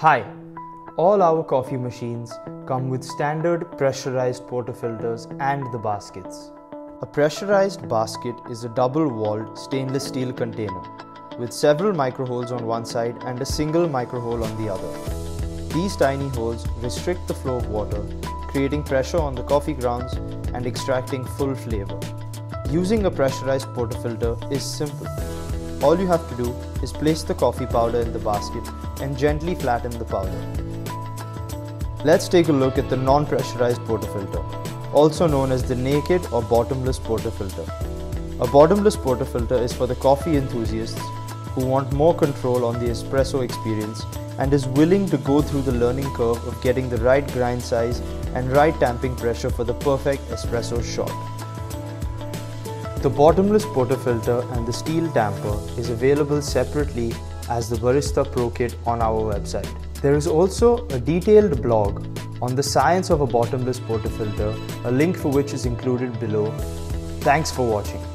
Hi, all our coffee machines come with standard pressurized portafilters and the baskets. A pressurized basket is a double-walled stainless steel container with several microholes on one side and a single microhole on the other. These tiny holes restrict the flow of water, creating pressure on the coffee grounds and extracting full flavor. Using a pressurized portafilter is simple. All you have to do is place the coffee powder in the basket and gently flatten the powder. Let's take a look at the non-pressurized portafilter, also known as the naked or bottomless portafilter. A bottomless portafilter is for the coffee enthusiasts who want more control on the espresso experience and is willing to go through the learning curve of getting the right grind size and right tamping pressure for the perfect espresso shot. The bottomless portafilter and the steel tamper is available separately as the Barista Pro Kit on our website. There is also a detailed blog on the science of a bottomless portafilter, a link for which is included below. Thanks for watching.